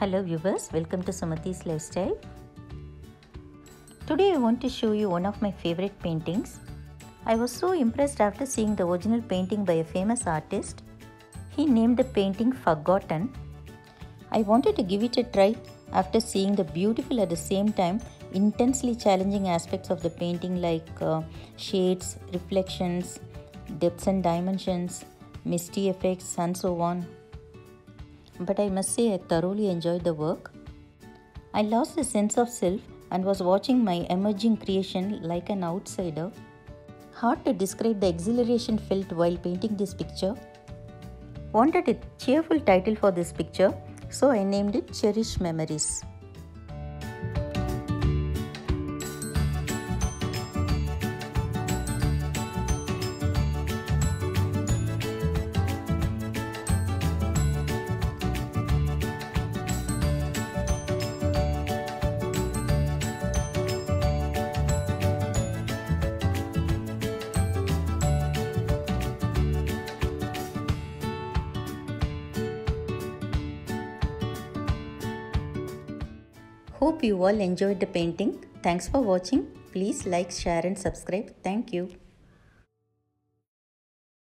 Hello viewers, welcome to Sumathi's Lifestyle. Today I want to show you one of my favorite paintings. I was so impressed after seeing the original painting by a famous artist. He named the painting Forgotten. I wanted to give it a try after seeing the beautiful at the same time intensely challenging aspects of the painting like uh, shades, reflections, depths and dimensions, misty effects and so on but I must say I thoroughly enjoyed the work. I lost the sense of self and was watching my emerging creation like an outsider. Hard to describe the exhilaration felt while painting this picture. Wanted a cheerful title for this picture, so I named it Cherish Memories. Hope you all enjoyed the painting. Thanks for watching. Please like, share and subscribe. Thank you.